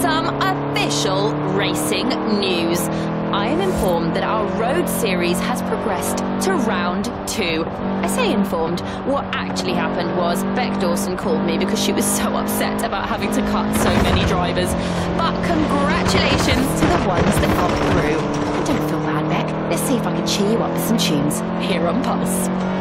some official racing news. I am informed that our road series has progressed to round two. I say informed. What actually happened was Beck Dawson called me because she was so upset about having to cut so many drivers. But congratulations to the ones that got through. Don't feel bad, Beck. Let's see if I can cheer you up with some tunes here on Pulse.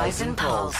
Horizon Pulse.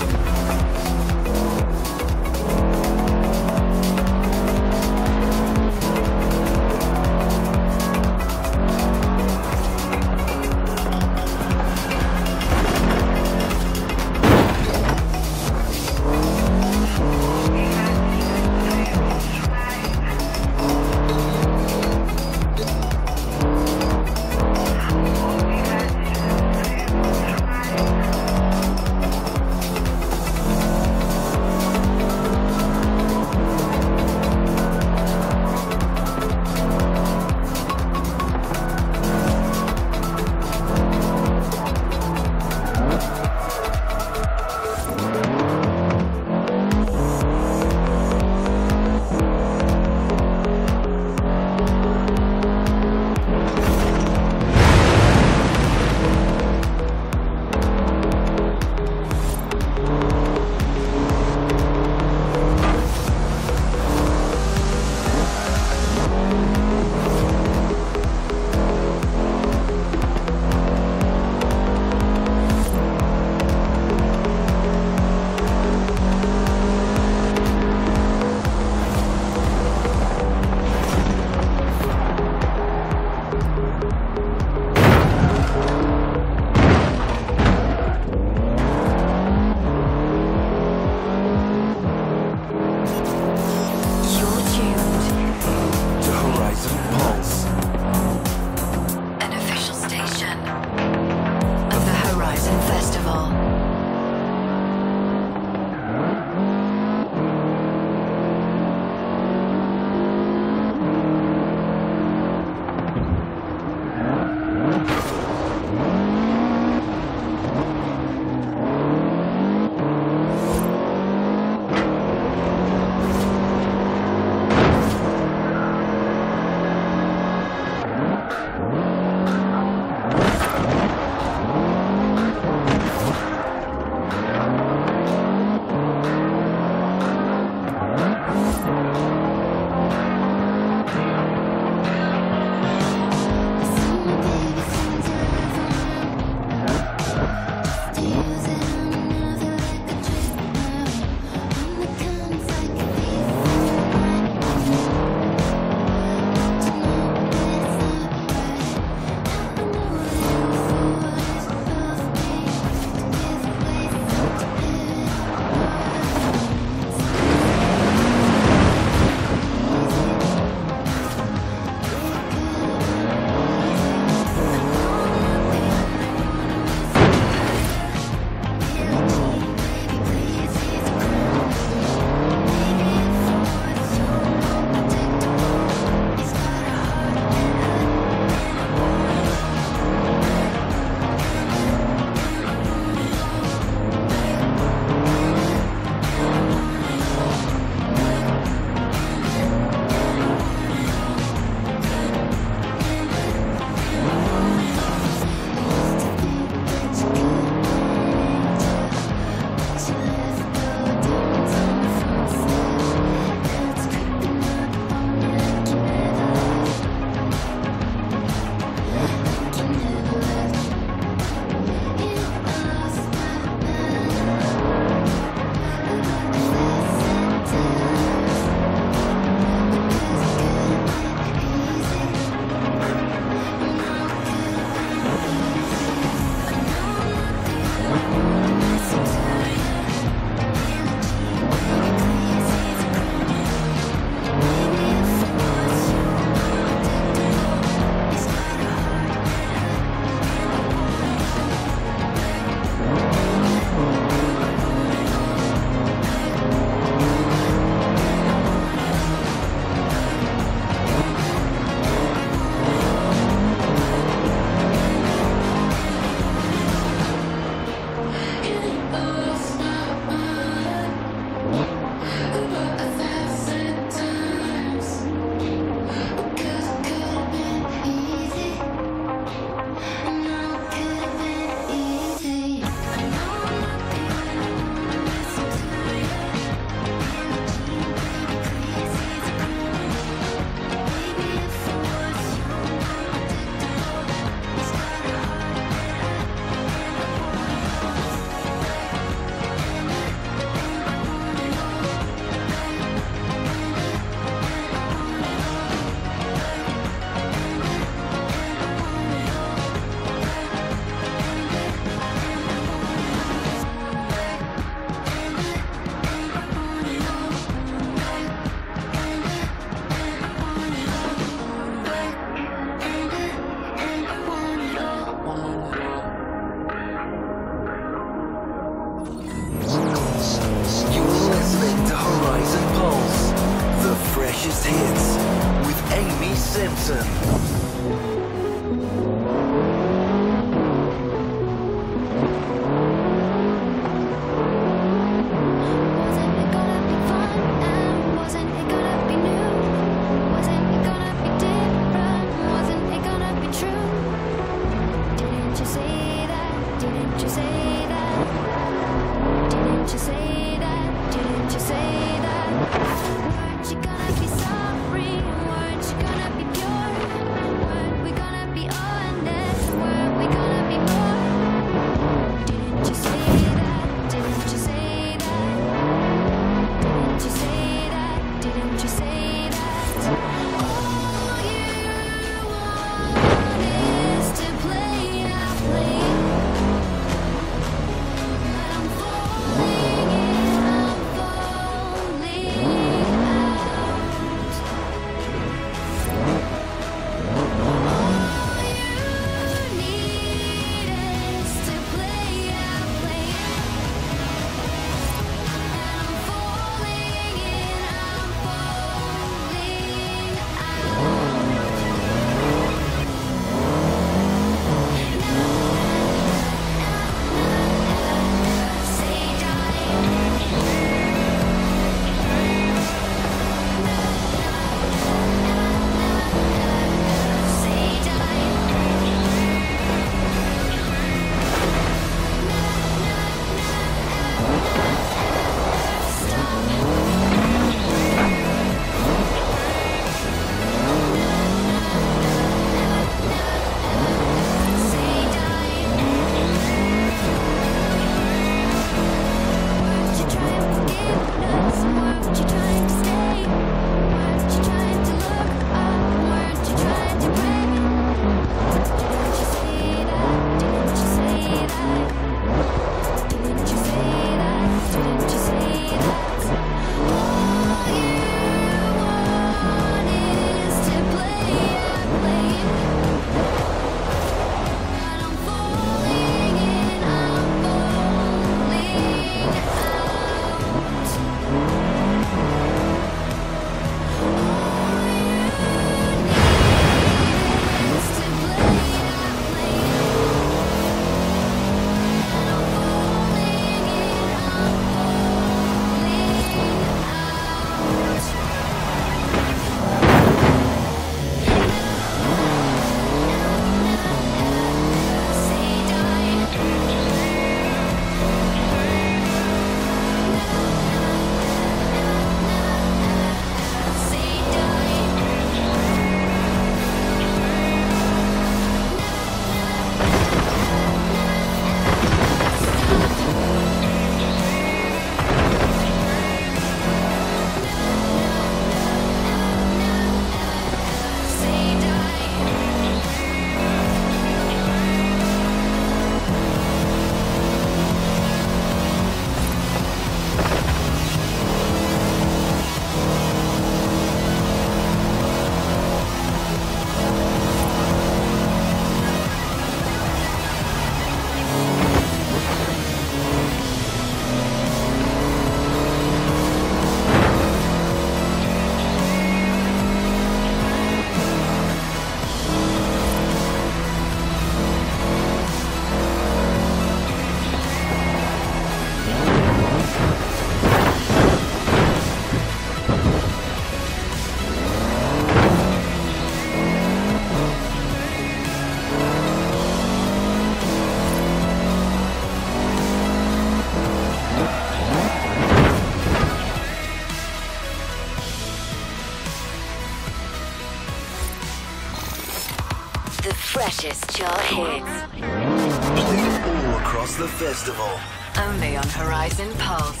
Pure hits. Played all across the festival. Only on Horizon Pulse.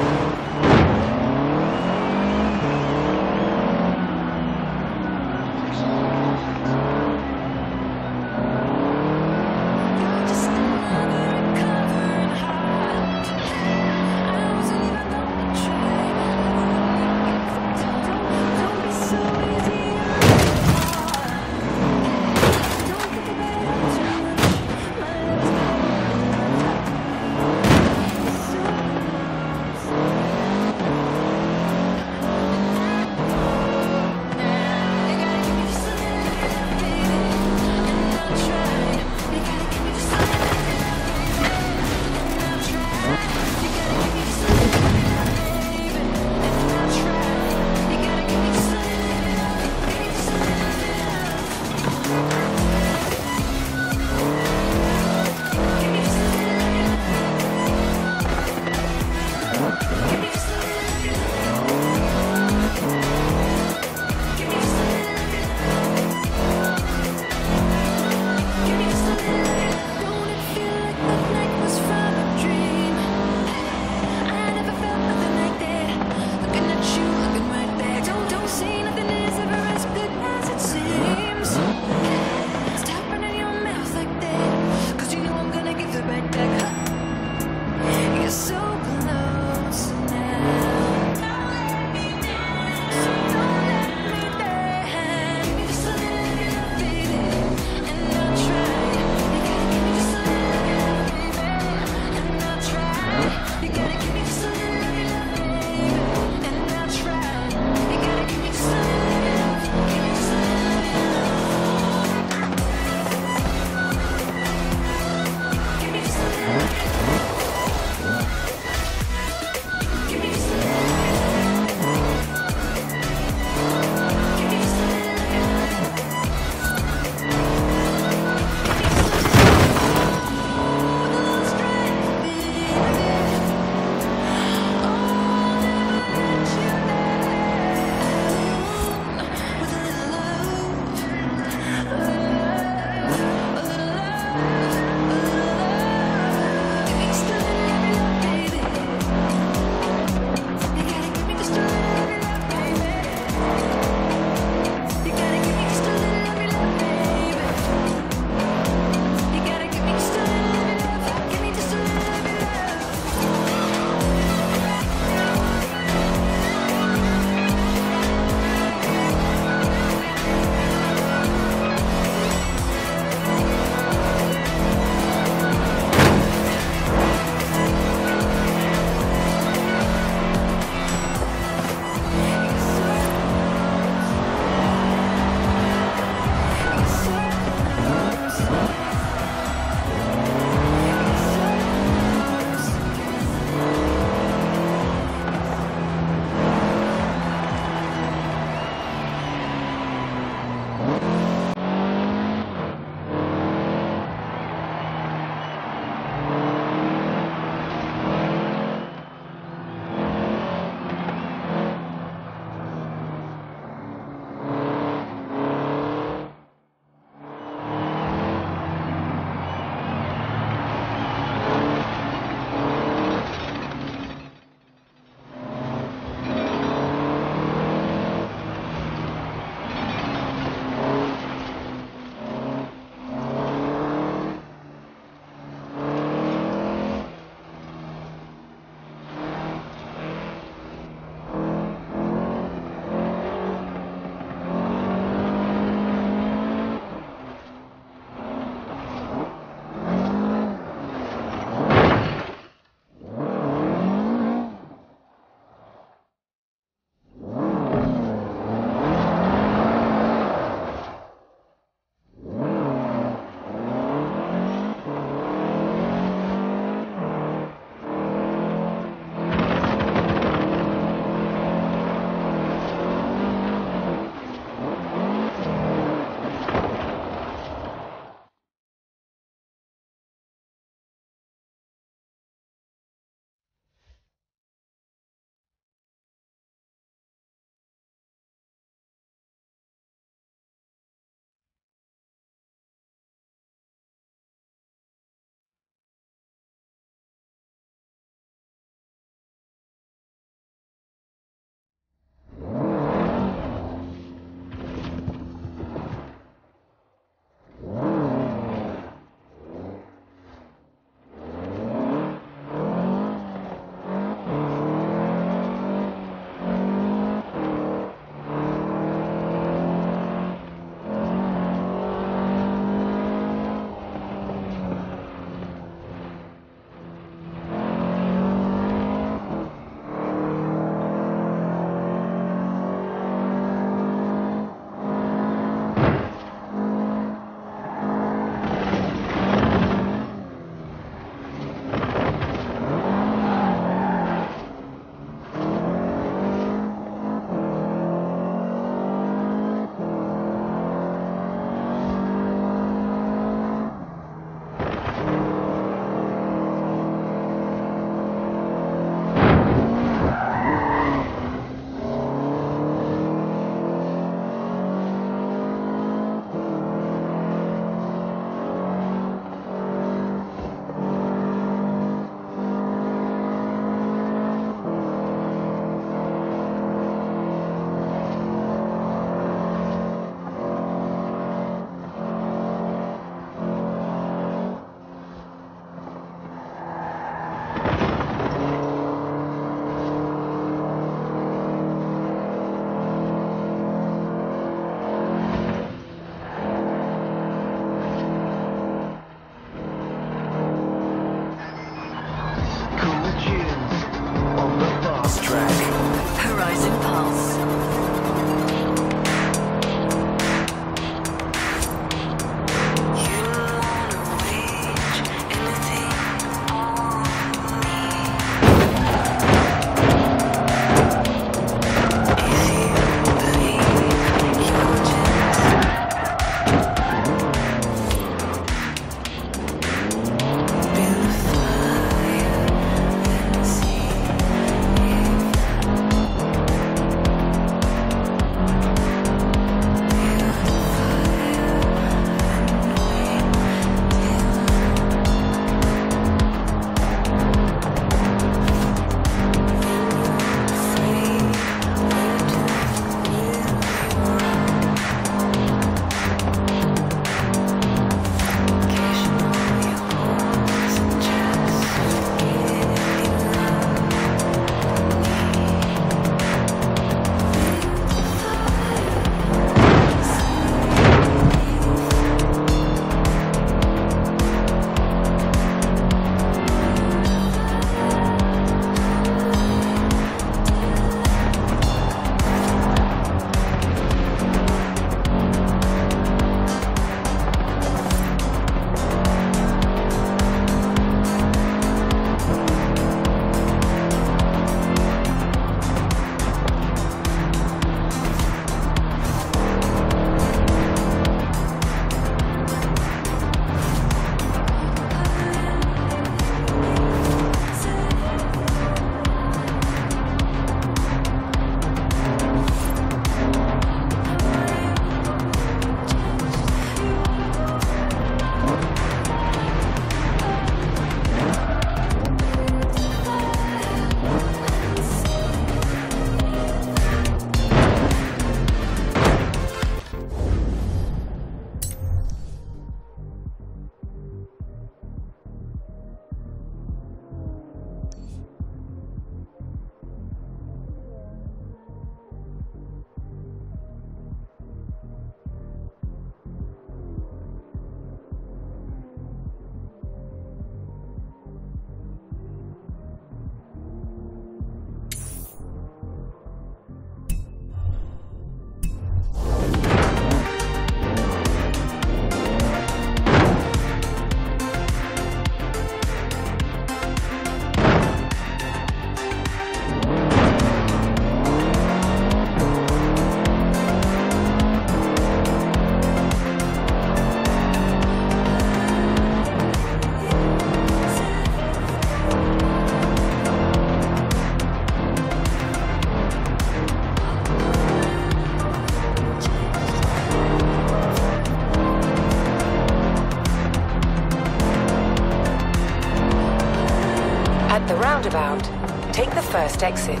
roundabout. Take the first exit.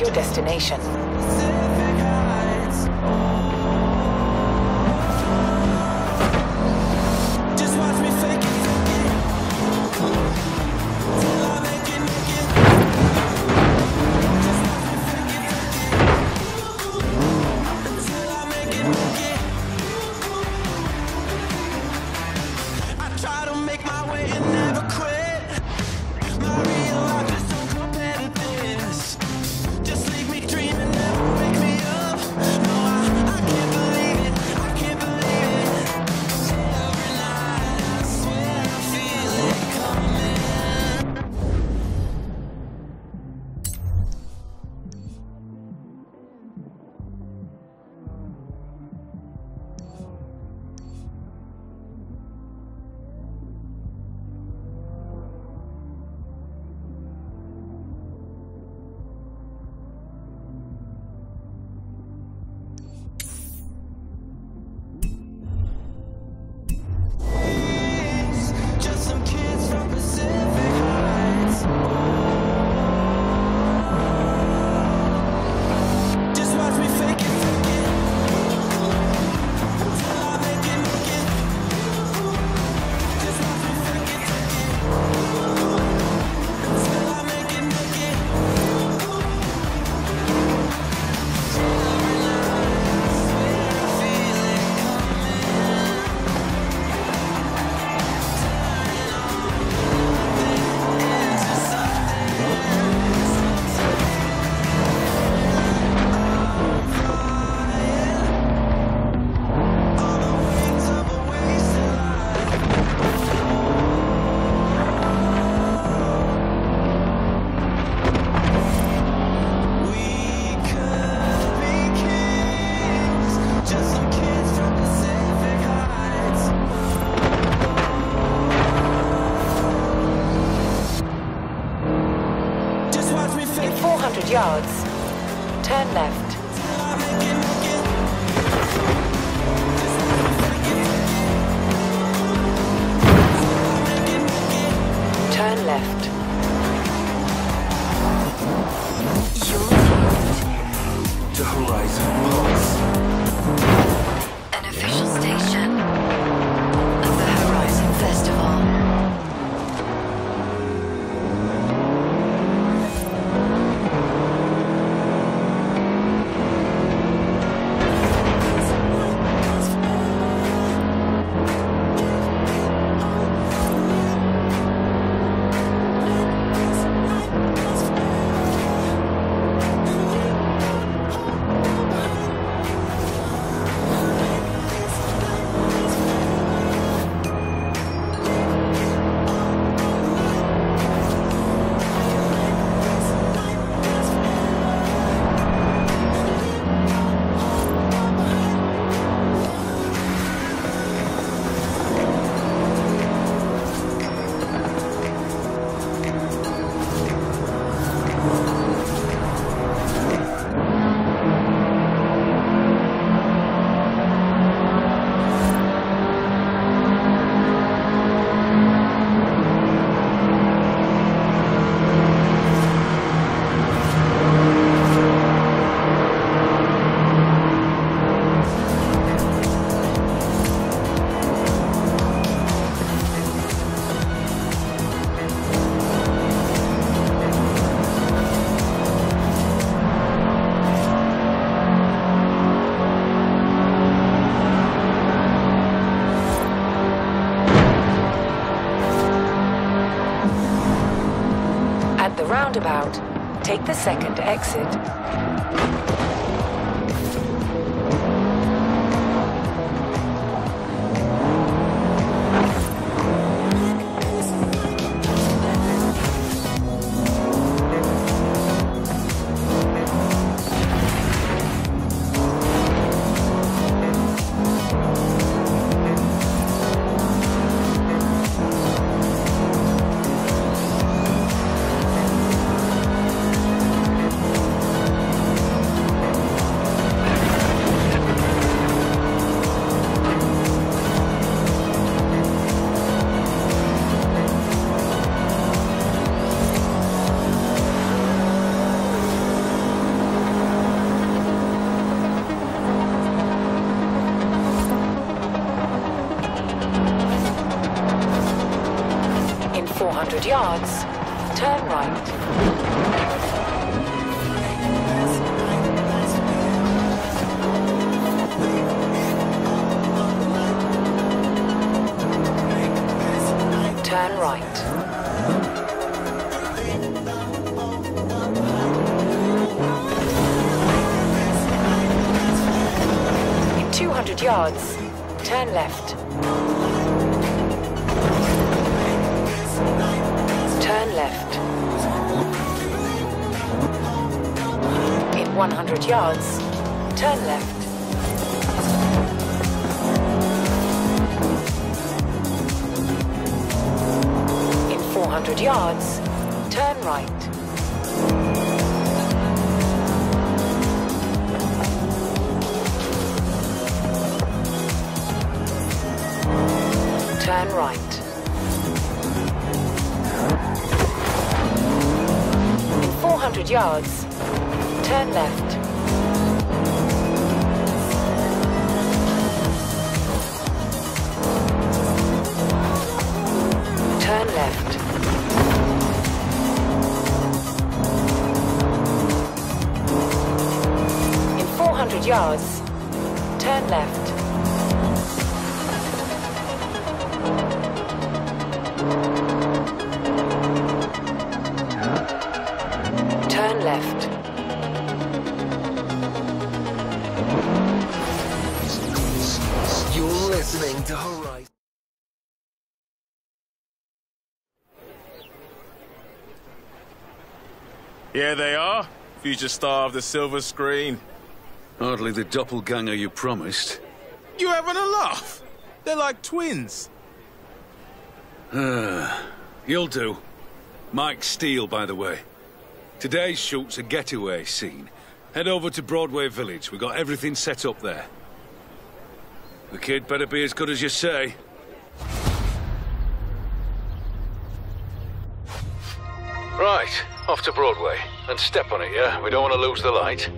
Your destination. The second exit. Yards, turn left. In 400 yards, turn right. Turn right. In 400 yards, turn left. Turn left. In 400 yards, turn left. Turn left. You're listening to Horizon. Here they are, future star of the silver screen. Hardly the doppelganger you promised. You having a laugh? They're like twins. Ah, you'll do. Mike Steele, by the way. Today's shoot's a getaway scene. Head over to Broadway Village. We've got everything set up there. The kid better be as good as you say. Right, off to Broadway. And step on it, yeah? We don't want to lose the light.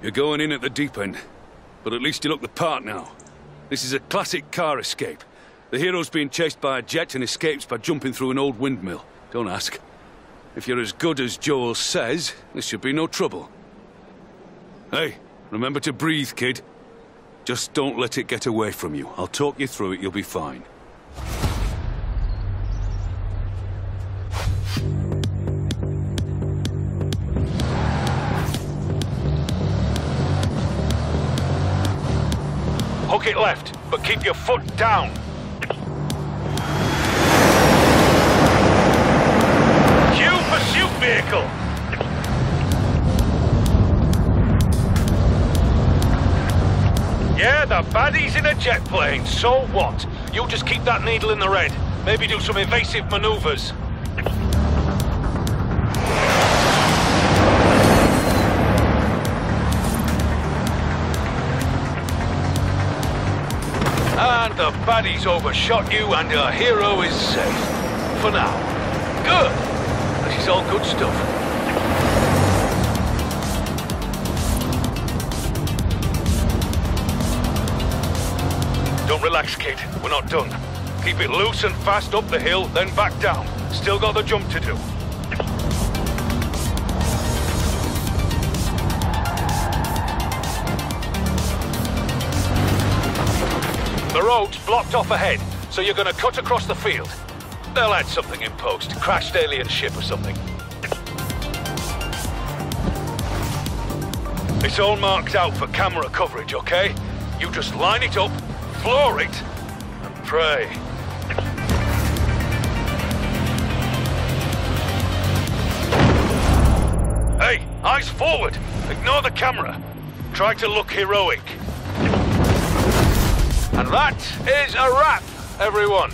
You're going in at the deep end, but at least you look the part now. This is a classic car escape. The hero's being chased by a jet and escapes by jumping through an old windmill. Don't ask. If you're as good as Joel says, this should be no trouble. Hey, remember to breathe, kid. Just don't let it get away from you. I'll talk you through it, you'll be fine. It left, but keep your foot down. Cue pursuit vehicle! Yeah, the baddie's in a jet plane, so what? You'll just keep that needle in the red. Maybe do some evasive maneuvers. The baddie's overshot you and our hero is safe. For now. Good. This is all good stuff. Don't relax, kid. We're not done. Keep it loose and fast up the hill, then back down. Still got the jump to do. Road's blocked off ahead, so you're gonna cut across the field. They'll add something in post. Crashed alien ship or something. It's all marked out for camera coverage, okay? You just line it up, floor it, and pray. Hey, eyes forward! Ignore the camera. Try to look heroic. And that is a wrap, everyone.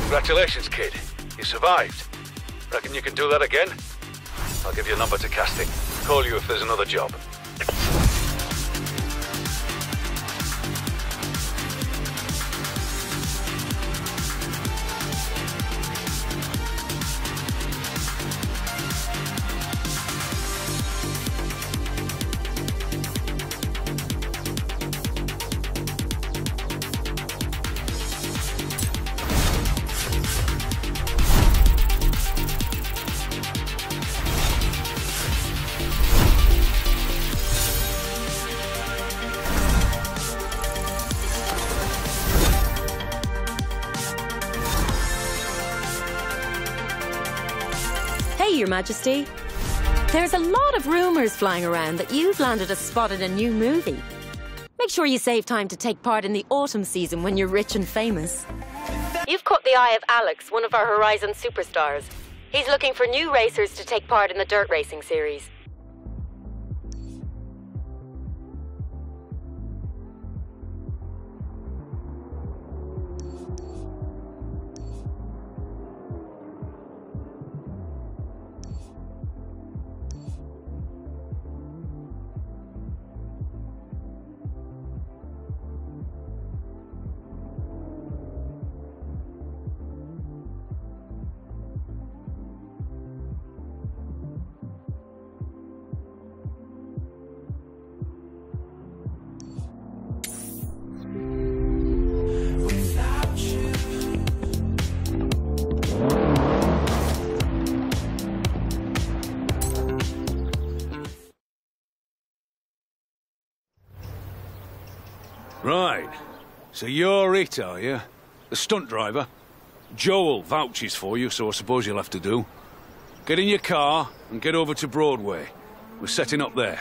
Congratulations, kid. You survived. Reckon you can do that again? I'll give you a number to casting. Call you if there's another job. Majesty. There's a lot of rumors flying around that you've landed a spot in a new movie. Make sure you save time to take part in the autumn season when you're rich and famous. You've caught the eye of Alex, one of our Horizon superstars. He's looking for new racers to take part in the dirt racing series. Right. So you're it, are you? The stunt driver? Joel vouches for you, so I suppose you'll have to do. Get in your car and get over to Broadway. We're setting up there.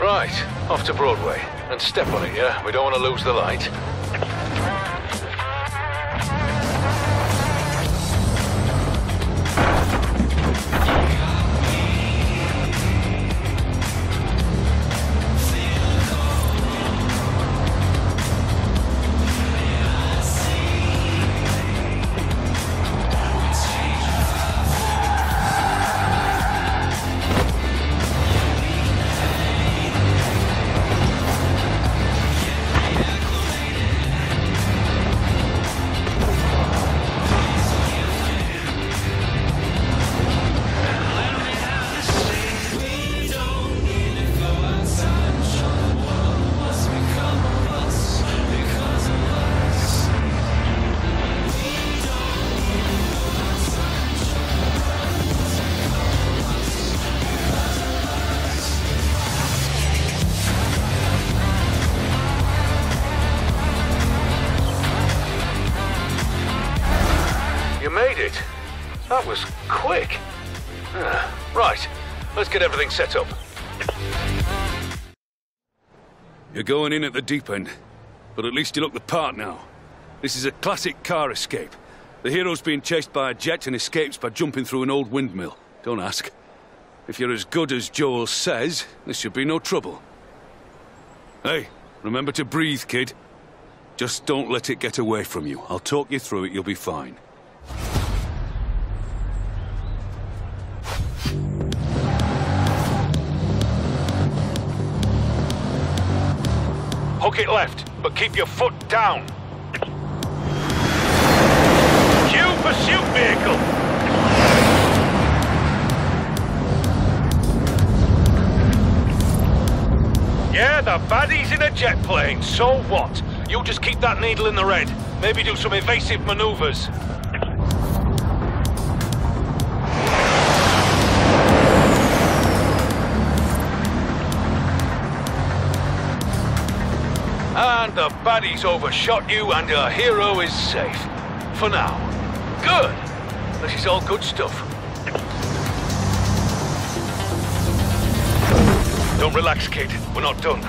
Right, off to Broadway. And step on it, yeah? We don't want to lose the light. Get everything set up. You're going in at the deep end, but at least you look the part now. This is a classic car escape. The hero's being chased by a jet and escapes by jumping through an old windmill. Don't ask. If you're as good as Joel says, this should be no trouble. Hey, remember to breathe, kid. Just don't let it get away from you. I'll talk you through it, you'll be fine. Hook it left, but keep your foot down. Cue pursuit vehicle! Yeah, the baddie's in a jet plane, so what? You just keep that needle in the red. Maybe do some evasive maneuvers. And the baddie's overshot you and your hero is safe. For now. Good. This is all good stuff. Don't relax, kid. We're not done.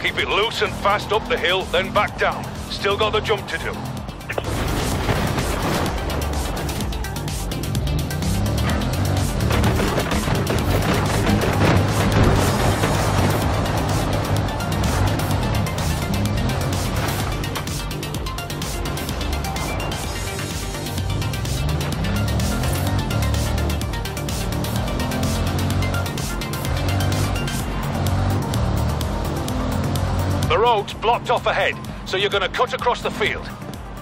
Keep it loose and fast up the hill, then back down. Still got the jump to do. Blocked off ahead, so you're gonna cut across the field.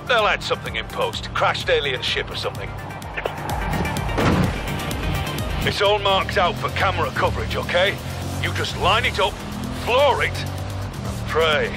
They'll add something in post. Crashed alien ship or something. It's all marked out for camera coverage, okay? You just line it up, floor it, and pray.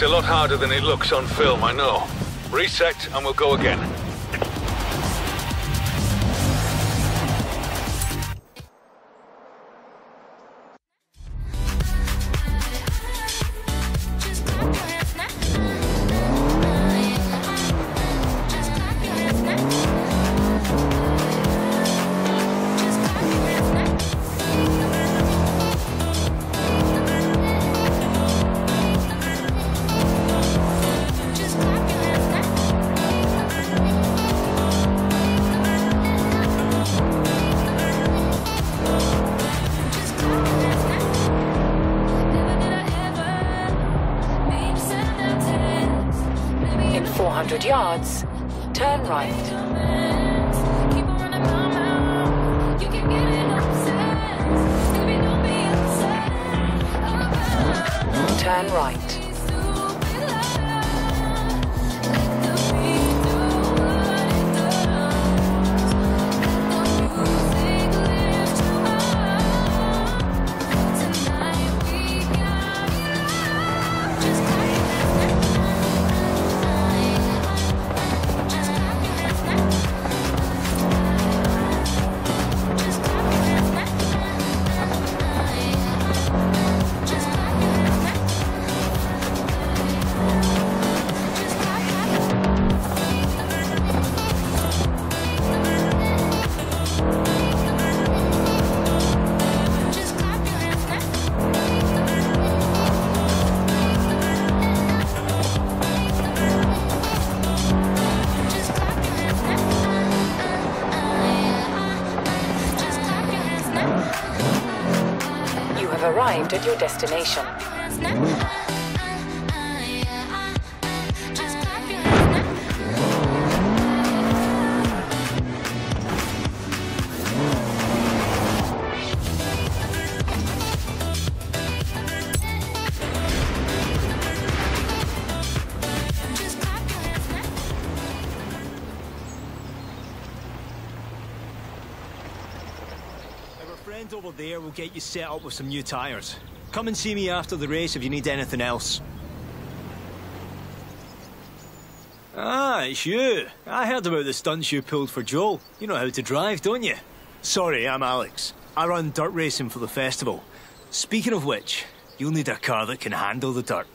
It's a lot harder than it looks on film, I know. Reset and we'll go again. At your destination. Over there will get you set up with some new tyres. Come and see me after the race if you need anything else. Ah, it's you. I heard about the stunts you pulled for Joel. You know how to drive, don't you? Sorry, I'm Alex. I run dirt racing for the festival. Speaking of which, you'll need a car that can handle the dirt.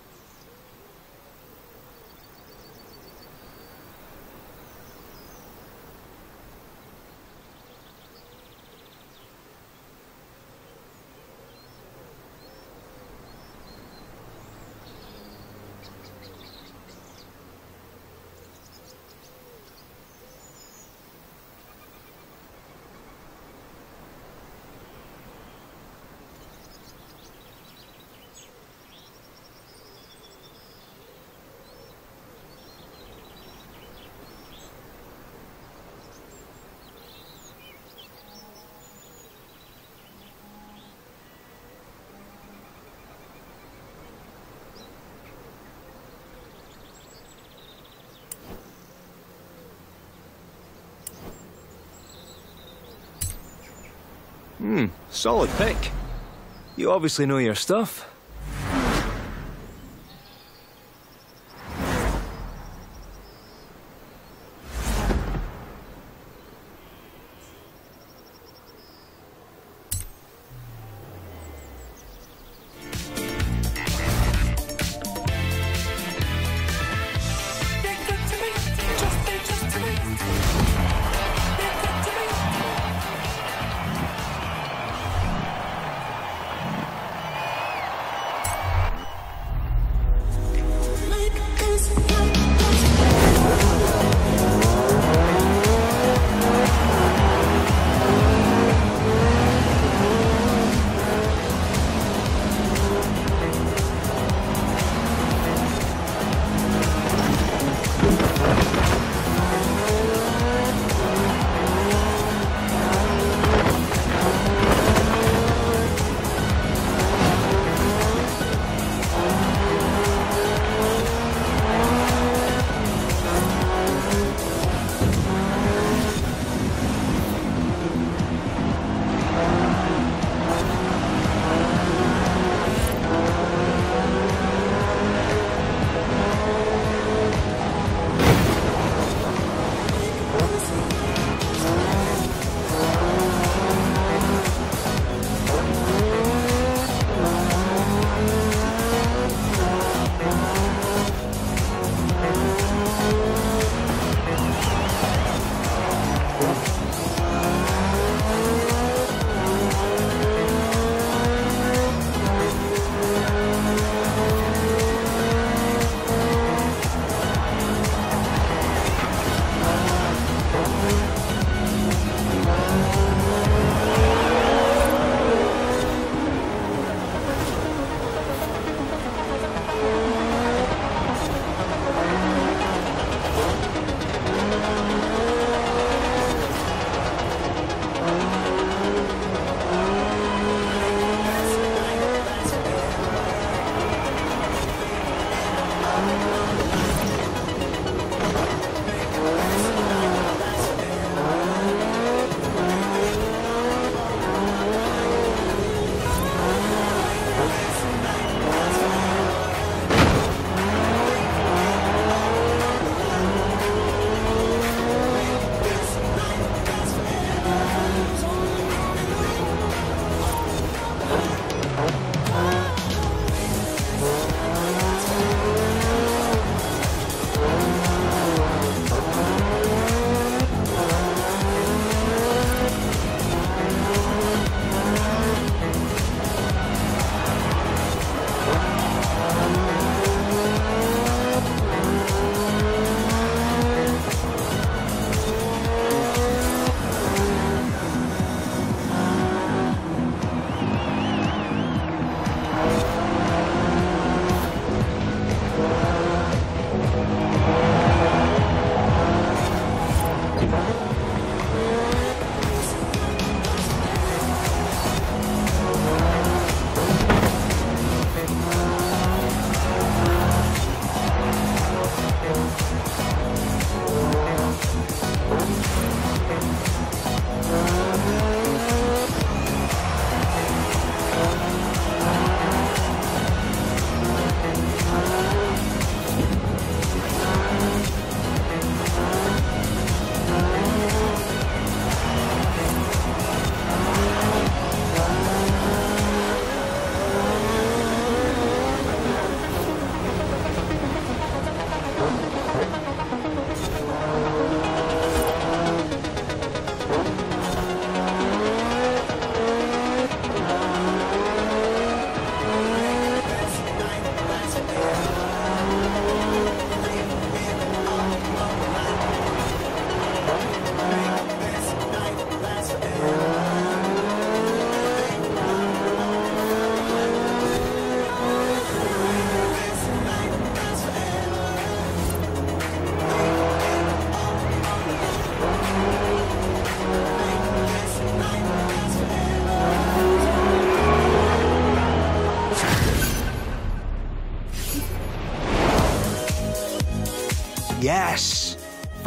Solid pick. You obviously know your stuff.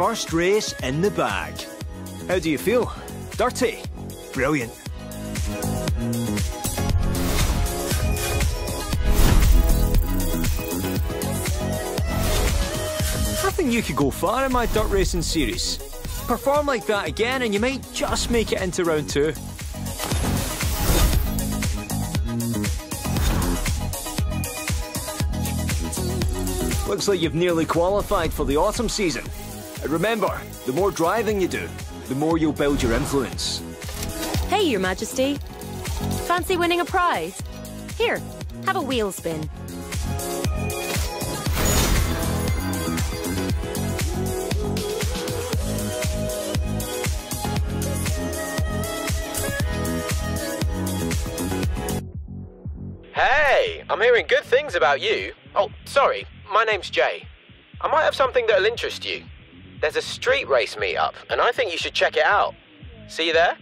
First race in the bag. How do you feel? Dirty? Brilliant. I think you could go far in my dirt racing series. Perform like that again and you might just make it into round two. Looks like you've nearly qualified for the autumn season. And remember, the more driving you do, the more you'll build your influence. Hey, Your Majesty. Fancy winning a prize? Here, have a wheel spin. Hey, I'm hearing good things about you. Oh, sorry, my name's Jay. I might have something that'll interest you. There's a street race meetup, and I think you should check it out. See you there?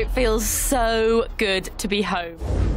It feels so good to be home.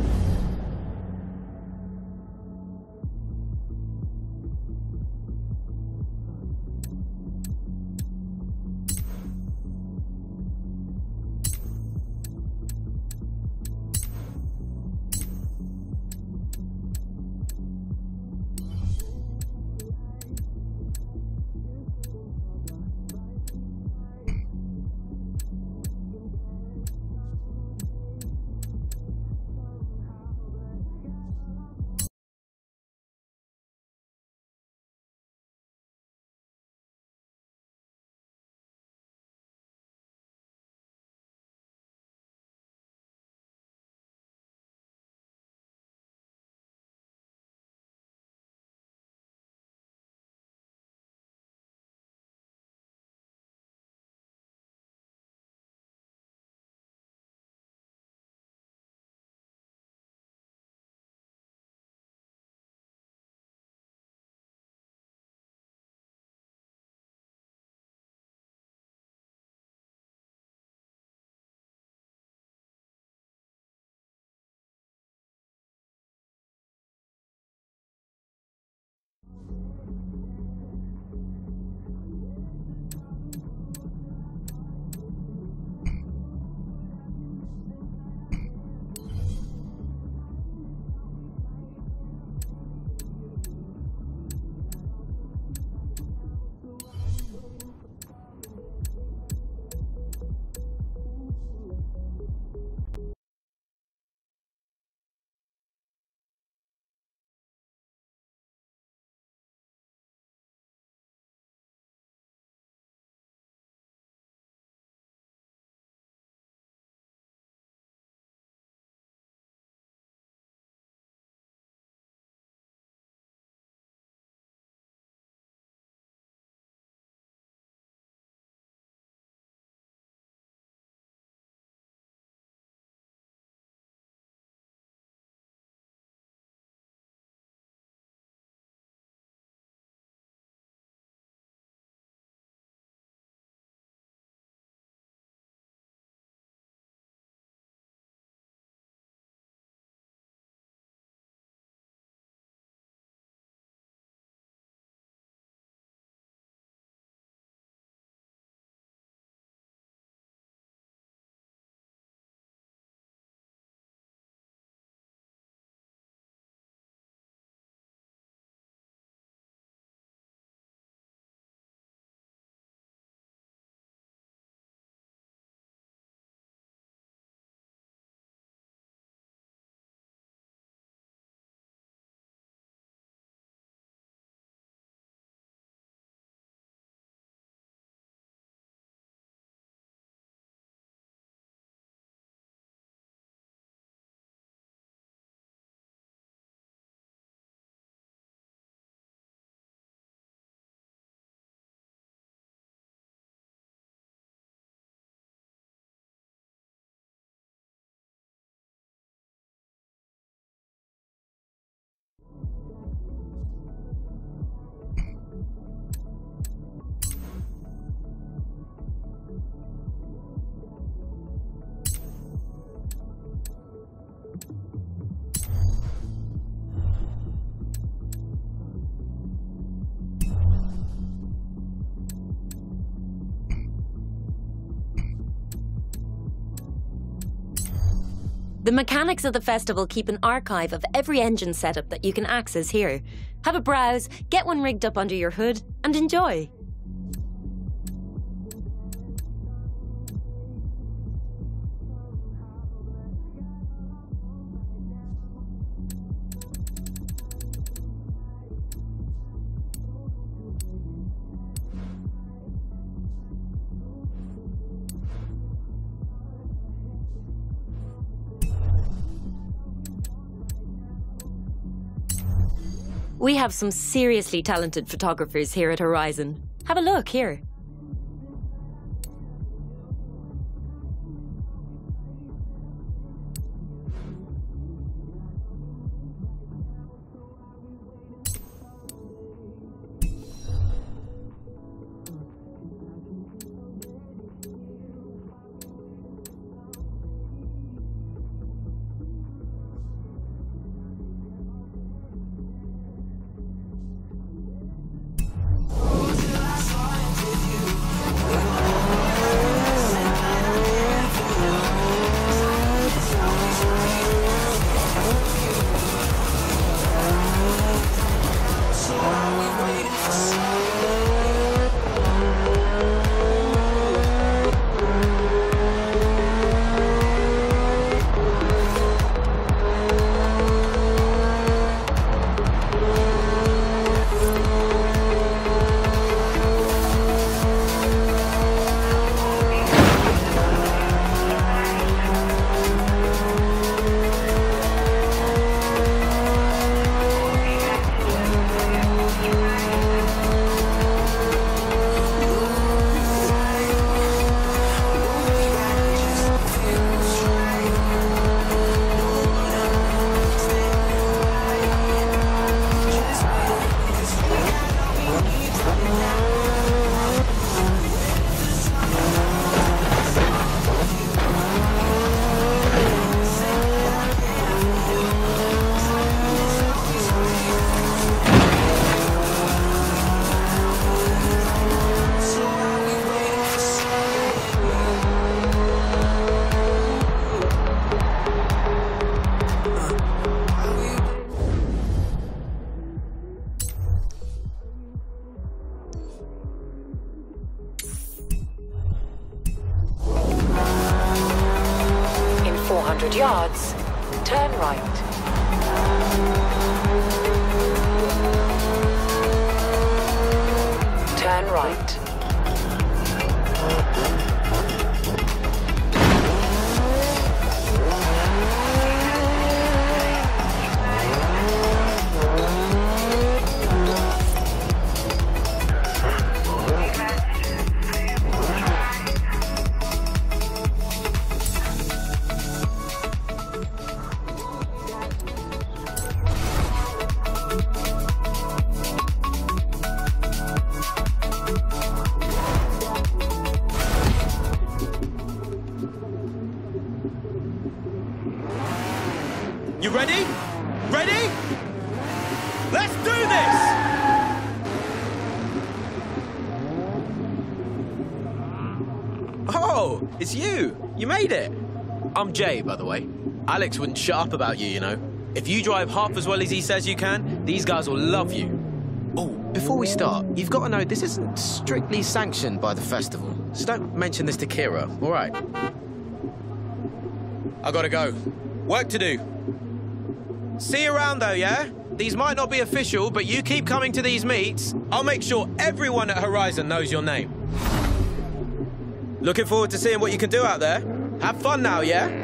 The mechanics of the festival keep an archive of every engine setup that you can access here. Have a browse, get one rigged up under your hood, and enjoy. We have some seriously talented photographers here at Horizon. Have a look here. Jay, by the way. Alex wouldn't shut up about you, you know. If you drive half as well as he says you can, these guys will love you. Oh, before we start, you've got to know this isn't strictly sanctioned by the festival. So don't mention this to Kira, all right? I gotta go. Work to do. See you around though, yeah? These might not be official, but you keep coming to these meets. I'll make sure everyone at Horizon knows your name. Looking forward to seeing what you can do out there. Have fun now, yeah?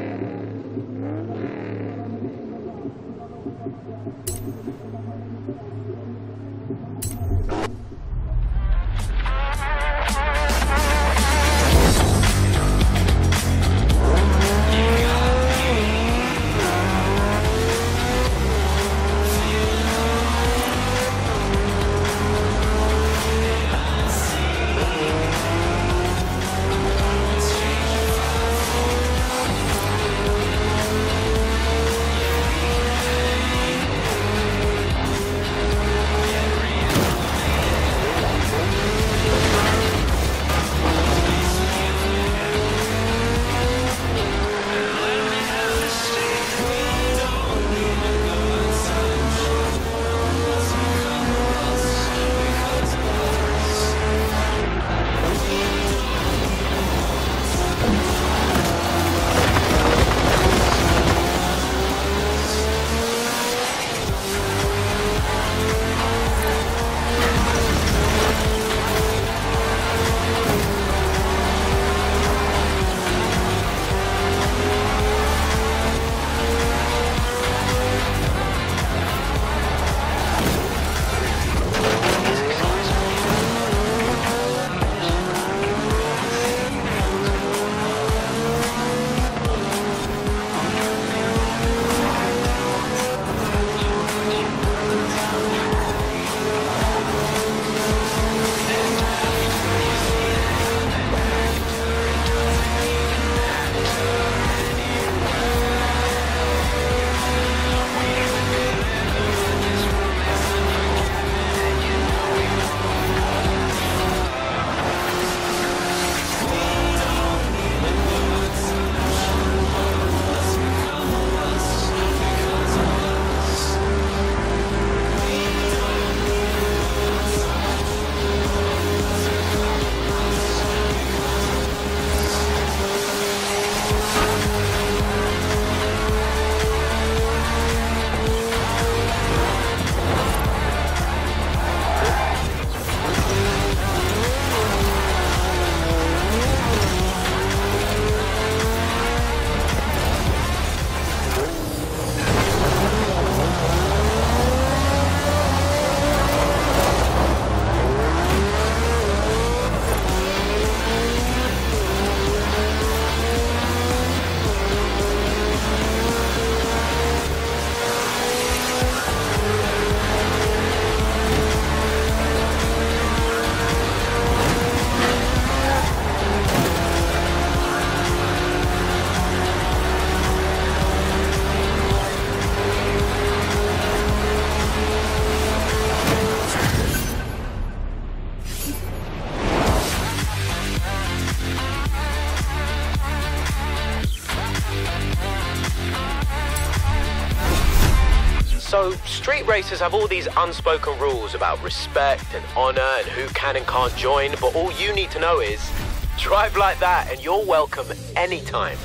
Street racers have all these unspoken rules about respect and honor and who can and can't join, but all you need to know is drive like that and you're welcome anytime.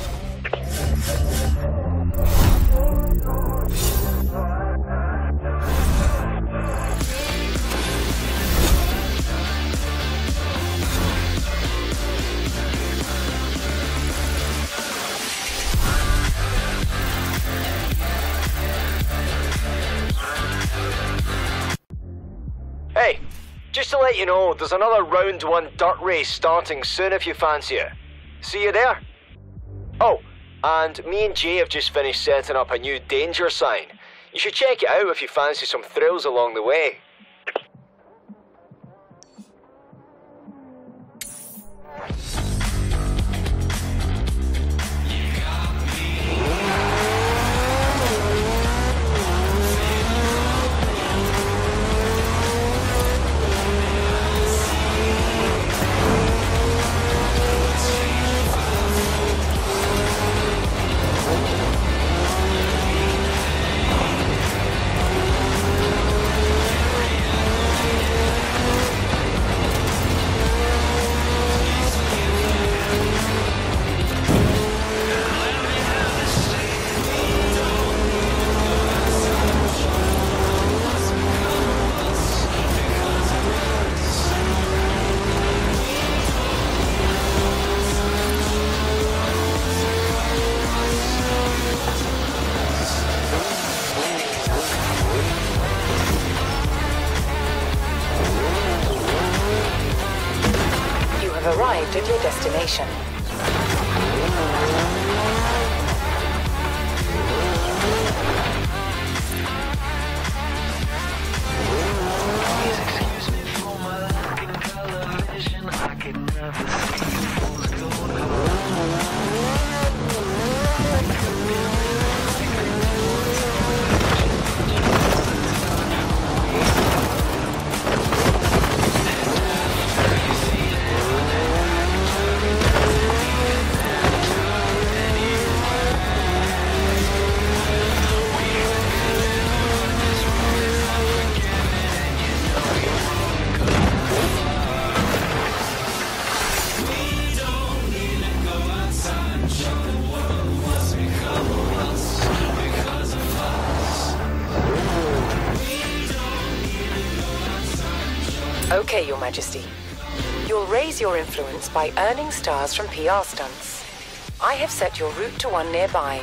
You know, there's another round one dirt race starting soon if you fancy it. See you there. Oh, and me and Jay have just finished setting up a new danger sign. You should check it out if you fancy some thrills along the way. Influence by earning stars from PR stunts. I have set your route to one nearby.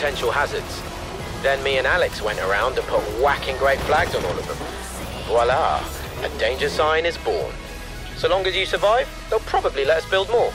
Potential hazards. Then me and Alex went around and put whacking great flags on all of them. Voila, a danger sign is born. So long as you survive, they'll probably let us build more.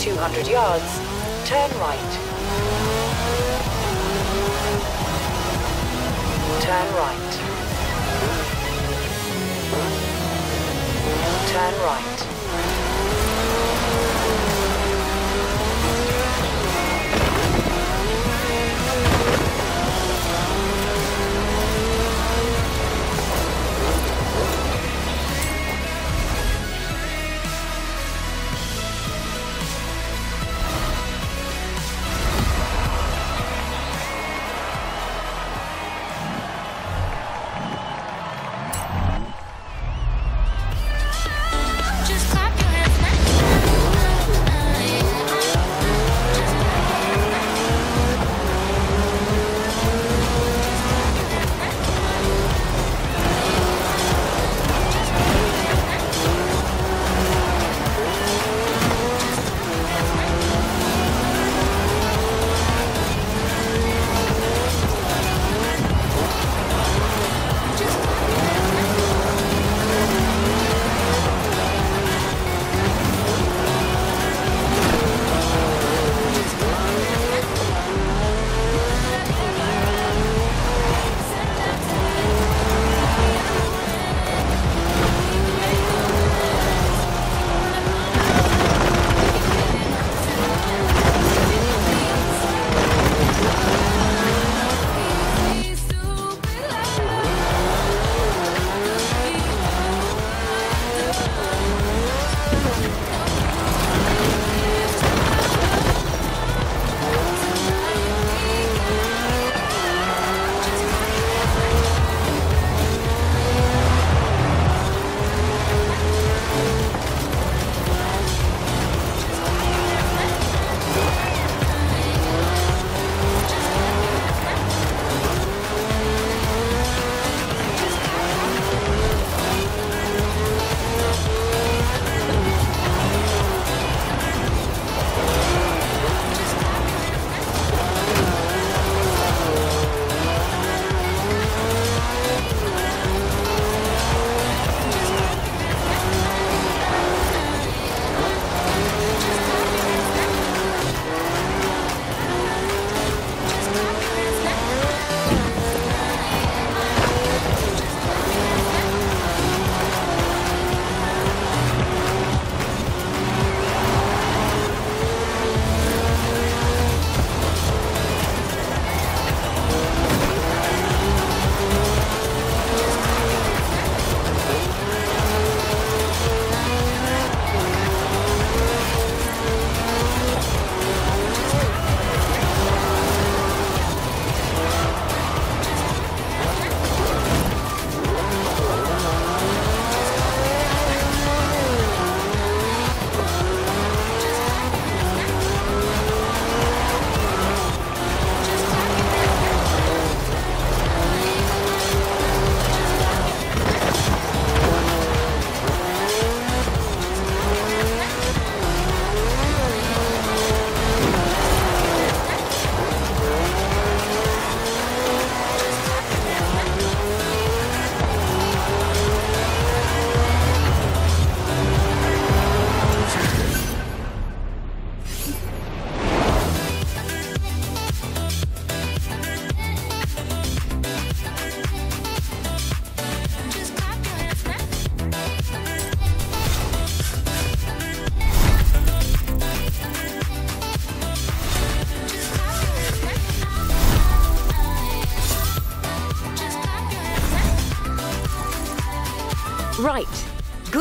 200 yards, turn right. Turn right. Turn right.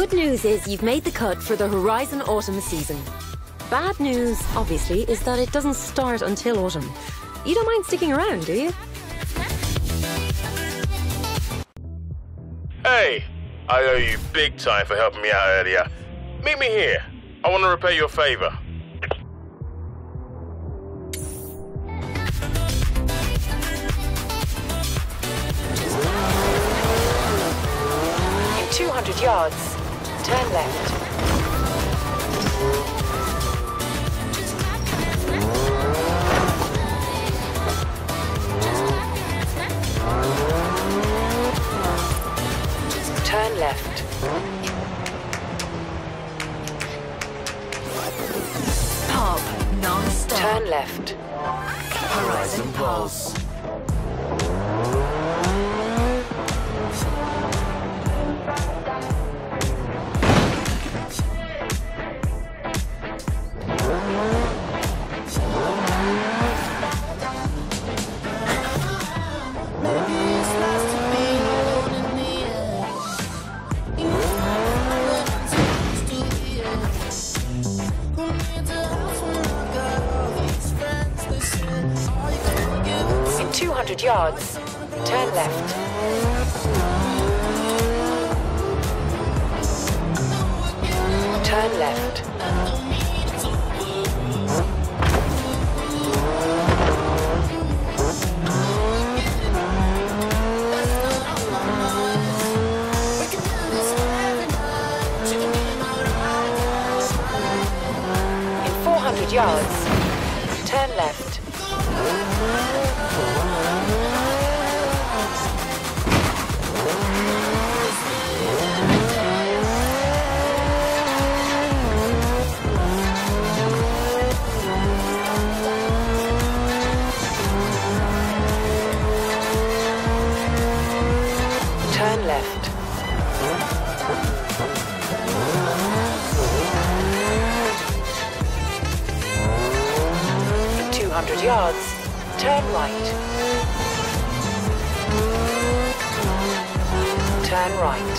Good news is you've made the cut for the Horizon Autumn season. Bad news, obviously, is that it doesn't start until autumn. You don't mind sticking around, do you? Hey, I owe you big time for helping me out earlier. Meet me here. I want to repay your favor. In 200 yards, turn left. Turn left. Pop non-stop. Turn left. Horizon Pulse. 200 yards, turn left. Turn left. In 400 yards, 100 yards, turn right. Turn right.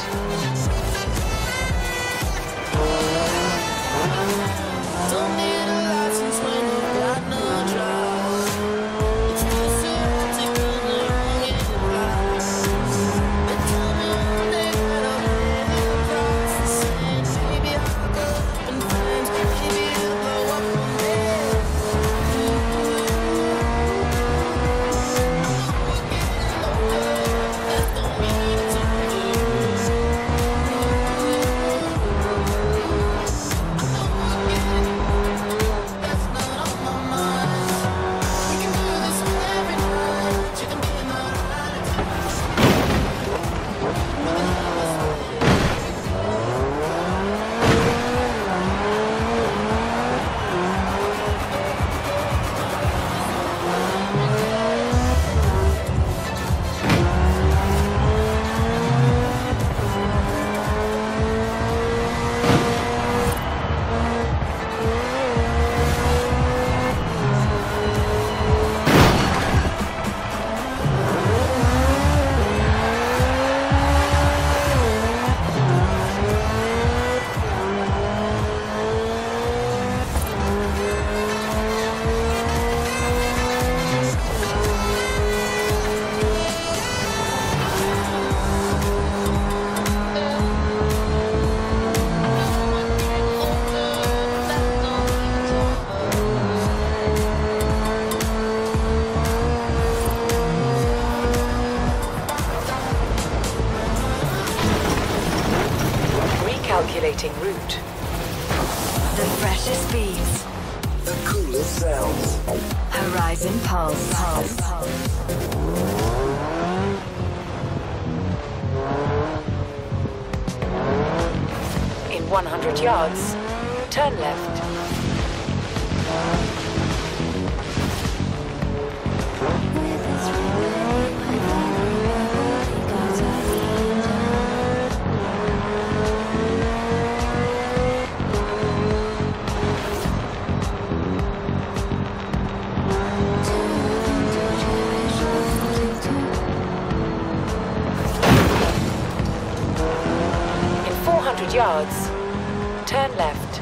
Turn left.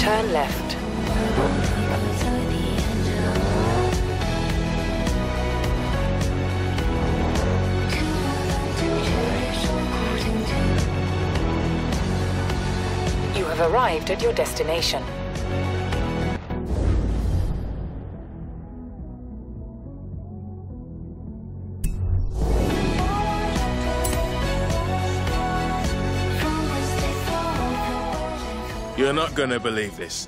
Turn left. You have arrived at your destination. You're not gonna believe this.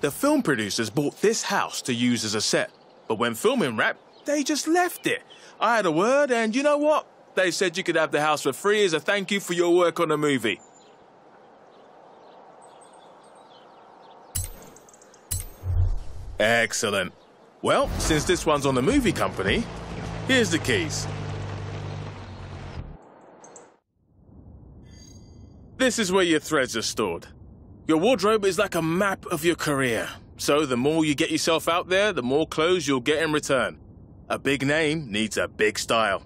The film producers bought this house to use as a set, but when filming wrapped, they just left it. I had a word, and you know what? They said you could have the house for free as a thank you for your work on the movie. Excellent. Well, since this one's on the movie company, here's the keys. This is where your threads are stored. Your wardrobe is like a map of your career. So the more you get yourself out there, the more clothes you'll get in return. A big name needs a big style.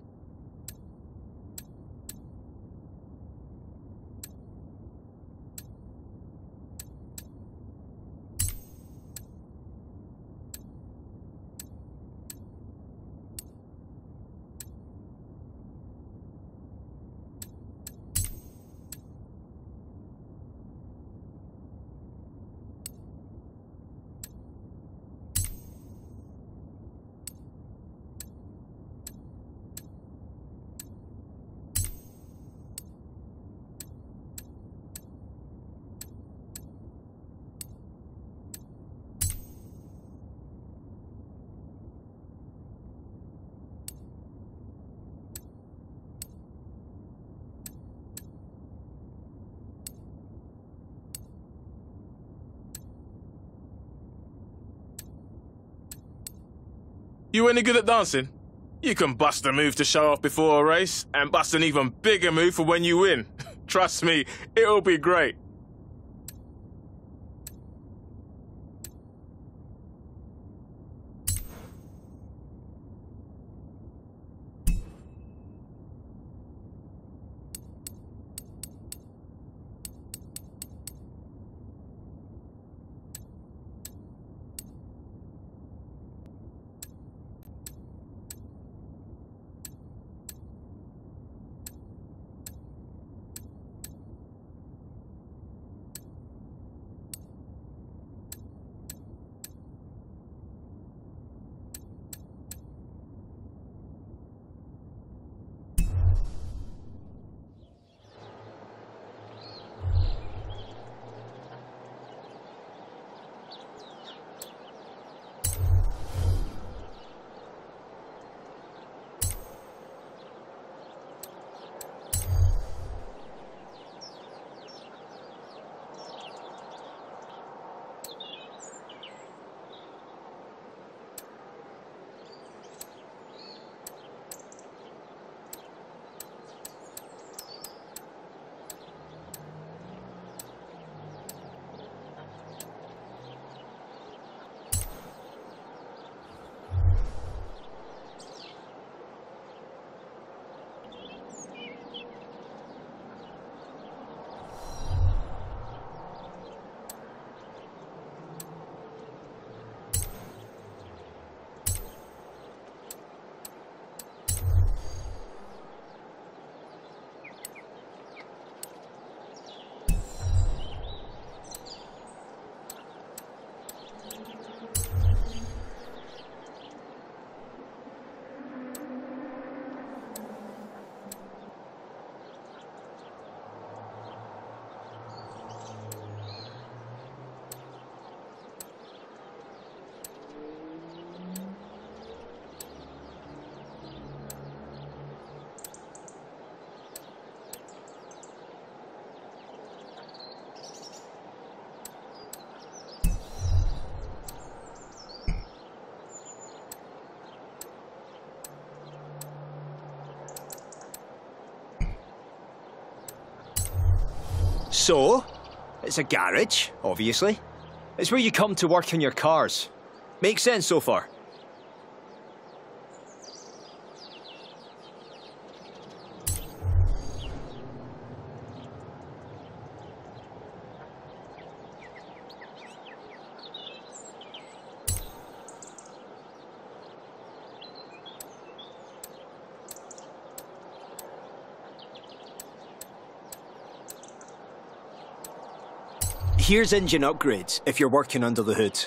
You any good at dancing? You can bust a move to show off before a race, and bust an even bigger move for when you win. Trust me, it'll be great. So, it's a garage, obviously. It's where you come to work on your cars. Makes sense so far. Here's engine upgrades if you're working under the hood.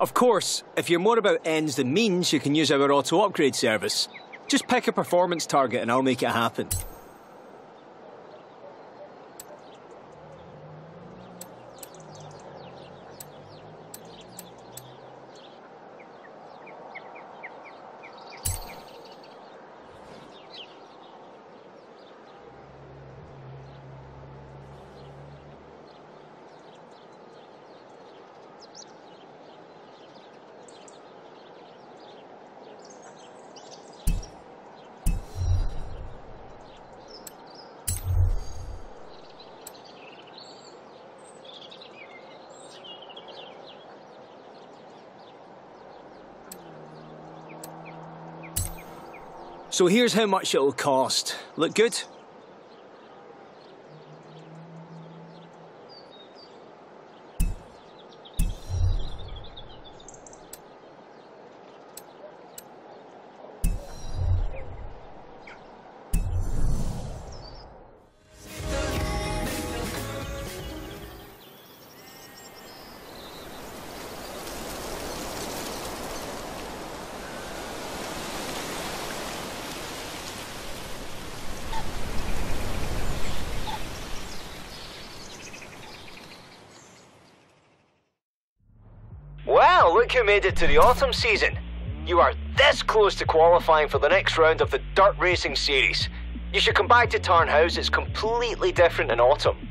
Of course, if you're more about ends than means, you can use our auto upgrade service. Just pick a performance target and I'll make it happen. So here's how much it'll cost. Look good? Who made it to the autumn season. You are this close to qualifying for the next round of the Dirt Racing Series. You should come back to Tarn Hows, it's completely different in autumn.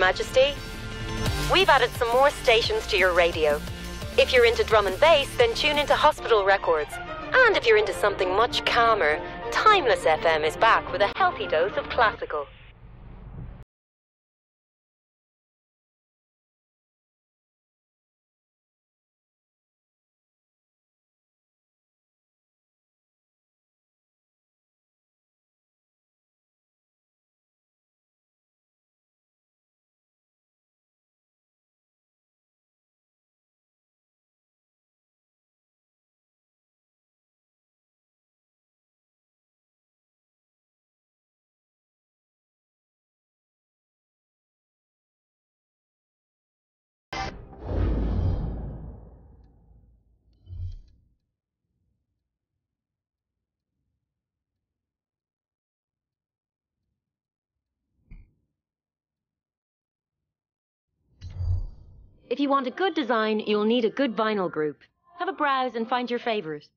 Majesty. We've added some more stations to your radio. If you're into drum and bass, then tune into Hospital Records. And if you're into something much calmer, Timeless FM is back with a healthy dose of classical. If you want a good design, you'll need a good vinyl group. Have a browse and find your favourite.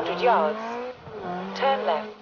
400 yards, turn left.